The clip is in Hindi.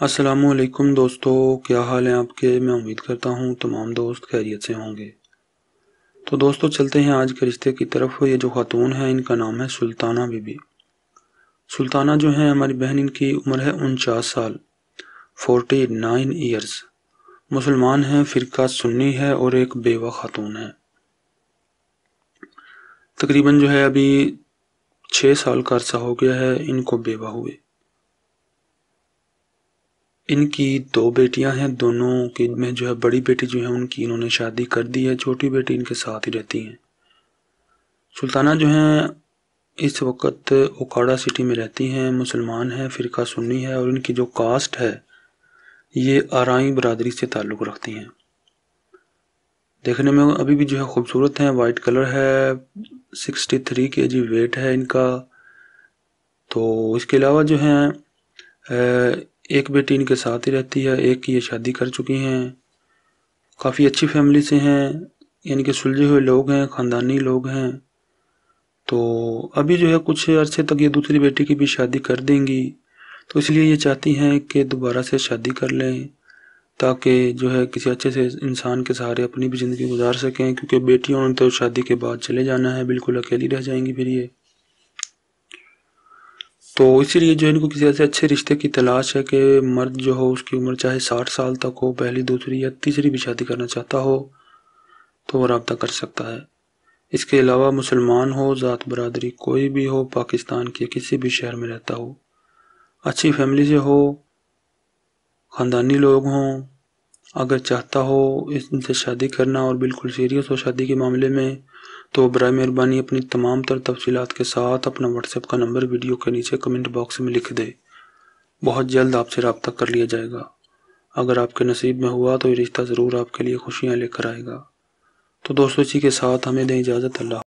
असलकुम दोस्तों, क्या हाल है आपके? मैं उम्मीद करता हूँ तमाम दोस्त खैरियत से होंगे। तो दोस्तों, चलते हैं आज के रिश्ते की तरफ़। ये जो खातून है, इनका नाम है सुल्ताना बीबी। सुल्ताना जो है, हमारी बहन इनकी उम्र है उनचास साल, फोर्टी नाइन ईयर्स मुसलमान हैं, फ़िरका सुन्नी है और एक बेवा खातून है। तकरीबन जो है, अभी छः साल का अरसा हो गया है, इनको बेवा हुए। इनकी दो बेटियाँ हैं, दोनों की में जो है बड़ी बेटी जो है, उनकी इन्होंने शादी कर दी है, छोटी बेटी इनके साथ ही रहती हैं। सुल्ताना जो हैं, इस वक्त ओकाड़ा सिटी में रहती हैं, मुसलमान हैं, फ़िरका सुन्नी है और इनकी जो कास्ट है, ये आरई बरदरी से ताल्लुक़ रखती हैं। देखने में अभी भी जो है खूबसूरत हैं, वाइट कलर है, sixty three K G weight है इनका। तो इसके अलावा जो है एक बेटी इनके साथ ही रहती है, एक की ये शादी कर चुकी हैं। काफ़ी अच्छी फैमिली से हैं, यानी कि सुलझे हुए लोग हैं, ख़ानदानी लोग हैं। तो अभी जो है कुछ अरसे तक ये दूसरी बेटी की भी शादी कर देंगी। तो इसलिए ये चाहती हैं कि दोबारा से शादी कर लें, ताकि जो है किसी अच्छे से इंसान के सहारे अपनी भी ज़िंदगी गुजार सकें, क्योंकि बेटियों ने तो शादी के बाद चले जाना है, बिल्कुल अकेली रह जाएँगी फिर ये। तो इसीलिए जो इनको किसी ऐसे अच्छे रिश्ते की तलाश है कि मर्द जो हो, उसकी उम्र चाहे साठ साल तक हो, पहली, दूसरी या तीसरी भी शादी करना चाहता हो तो वो रबता कर सकता है। इसके अलावा मुसलमान हो, ज़ात बरदरी कोई भी हो, पाकिस्तान के किसी भी शहर में रहता हो, अच्छी फैमिली से हो, ख़ानदानी लोग हों, अगर चाहता हो इनसे शादी करना और बिल्कुल सीरियस हो शादी के मामले में तो बर मेहरबानी अपनी तमाम तर तफसीत के साथ अपना व्हाट्सएप का नंबर वीडियो के नीचे कमेंट बॉक्स में लिख दे। बहुत जल्द आपसे रबता कर लिया जाएगा। अगर आपके नसीब में हुआ तो ये रिश्ता ज़रूर आपके लिए खुशियाँ लेकर आएगा। तो दोस्तों, इसी के साथ हमें दें इजाज़त, अल्लाह